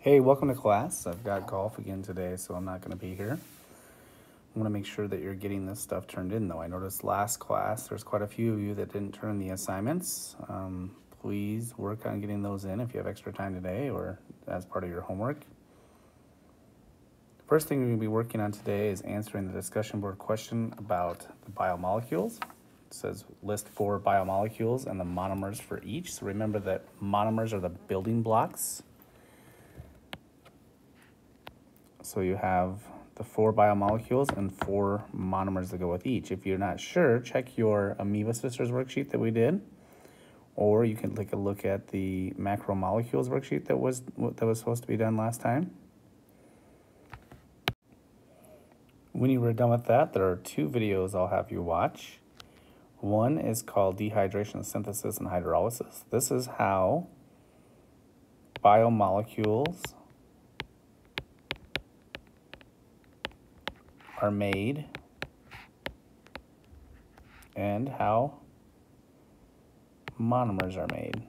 Hey, welcome to class. I've got golf again today, so I'm not going to be here. I want to make sure that you're getting this stuff turned in, though. I noticed last class there's quite a few of you that didn't turn the assignments. Um, please work on getting those in if you have extra time today or as part of your homework. The First thing we're going to be working on today is answering the discussion board question about the biomolecules. It says list four biomolecules and the monomers for each. So remember that monomers are the building blocks. So you have the four biomolecules and four monomers that go with each. If you're not sure, check your Amoeba Sisters worksheet that we did, or you can take a look at the macromolecules worksheet that was that was supposed to be done last time. When you were done with that, there are two videos I'll have you watch. One is called Dehydration, Synthesis, and Hydrolysis. This is how biomolecules are made and how monomers are made.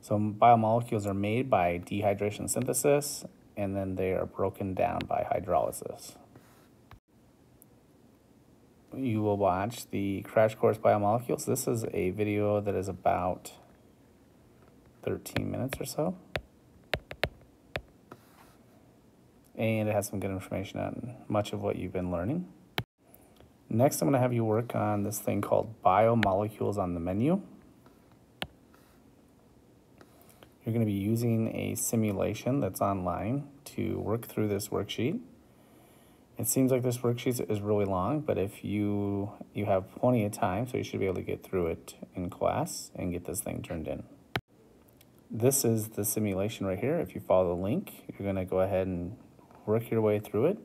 So biomolecules are made by dehydration synthesis, and then they are broken down by hydrolysis. You will watch the Crash Course Biomolecules. This is a video that is about 13 minutes or so. And it has some good information on much of what you've been learning. Next, I'm going to have you work on this thing called biomolecules on the menu. You're going to be using a simulation that's online to work through this worksheet. It seems like this worksheet is really long, but if you you have plenty of time, so you should be able to get through it in class and get this thing turned in. This is the simulation right here. If you follow the link, you're going to go ahead and work your way through it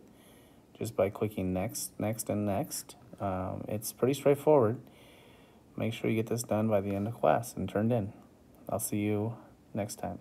just by clicking next, next, and next. Um, it's pretty straightforward. Make sure you get this done by the end of class and turned in. I'll see you next time.